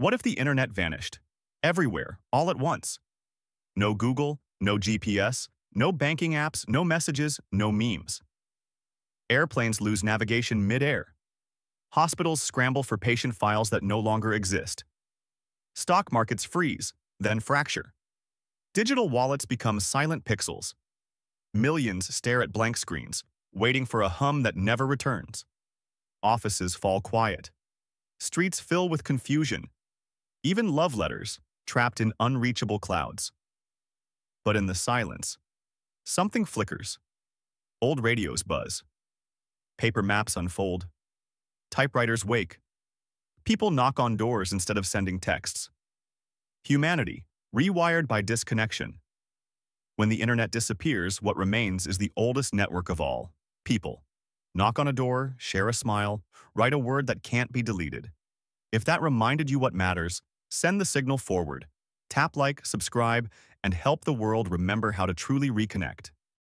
What if the internet vanished? Everywhere, all at once. No Google, no GPS, no banking apps, no messages, no memes. Airplanes lose navigation mid-air. Hospitals scramble for patient files that no longer exist. Stock markets freeze, then fracture. Digital wallets become silent pixels. Millions stare at blank screens, waiting for a hum that never returns. Offices fall quiet. Streets fill with confusion. Even love letters, trapped in unreachable clouds. But in the silence, something flickers. Old radios buzz. Paper maps unfold. Typewriters wake. People knock on doors instead of sending texts. Humanity, rewired by disconnection. When the internet disappears, what remains is the oldest network of all, people. Knock on a door, share a smile, write a word that can't be deleted. If that reminded you what matters, send the signal forward. Tap like, subscribe, and help the world remember how to truly reconnect.